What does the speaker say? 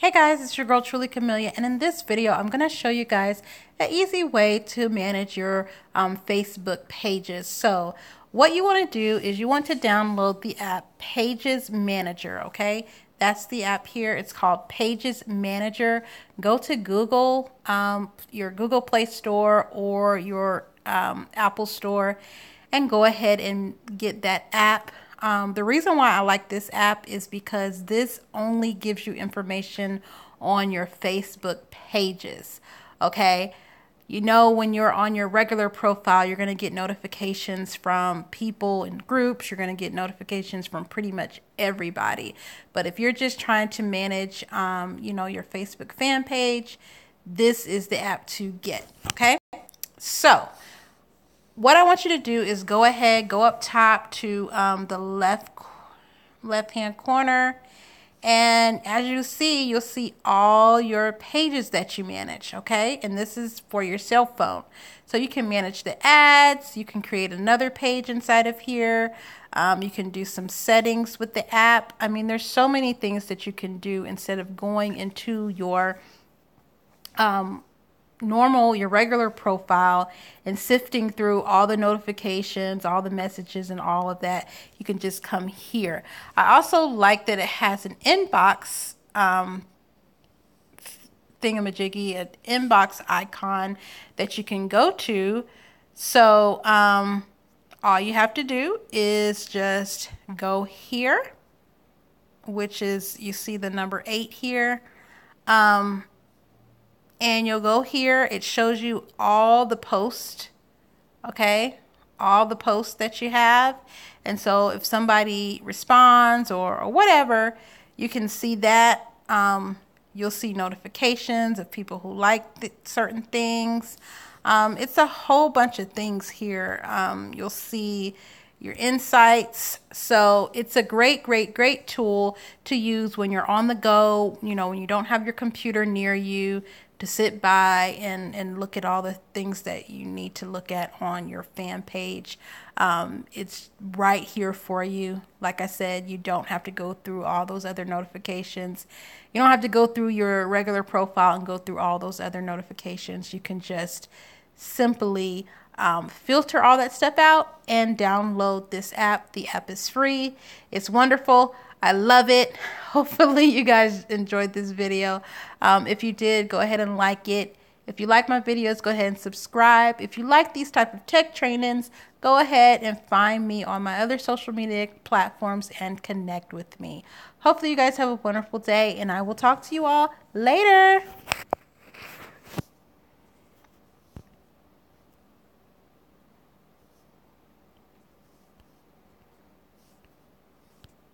Hey guys, it's your girl Truly Camillia, and in this video, I'm going to show you guys an easy way to manage your um, Facebook pages. So, what you want to do is you want to download the app Pages Manager, okay? That's the app here. It's called Pages Manager. Go to Google, um, your Google Play Store or your um, Apple Store, and go ahead and get that app. Um, the reason why I like this app is because this only gives you information on your Facebook pages. Okay. You know, when you're on your regular profile, you're going to get notifications from people in groups. You're going to get notifications from pretty much everybody. But if you're just trying to manage, um, you know, your Facebook fan page, this is the app to get. Okay. So, what I want you to do is go ahead, go up top to um, the left left hand corner. And as you see, you'll see all your pages that you manage, okay? And this is for your cell phone. So you can manage the ads, you can create another page inside of here. Um, you can do some settings with the app. I mean, there's so many things that you can do instead of going into your um, normal, your regular profile and sifting through all the notifications, all the messages, and all of that, you can just come here. I also like that it has an inbox um, thingamajiggy, an inbox icon that you can go to. So um, all you have to do is just go here, which is, you see the number eight here. Um, and you'll go here. It shows you all the posts, okay? All the posts that you have. And so if somebody responds or, or whatever, you can see that. Um, you'll see notifications of people who like th certain things. Um, it's a whole bunch of things here. Um, you'll see your insights. So it's a great, great, great tool to use when you're on the go, you know, when you don't have your computer near you to sit by and, and look at all the things that you need to look at on your fan page. Um, it's right here for you. Like I said, you don't have to go through all those other notifications. You don't have to go through your regular profile and go through all those other notifications. You can just simply um, filter all that stuff out and download this app. The app is free. It's wonderful. I love it. Hopefully you guys enjoyed this video. Um, if you did, go ahead and like it. If you like my videos, go ahead and subscribe. If you like these type of tech trainings, go ahead and find me on my other social media platforms and connect with me. Hopefully you guys have a wonderful day and I will talk to you all later.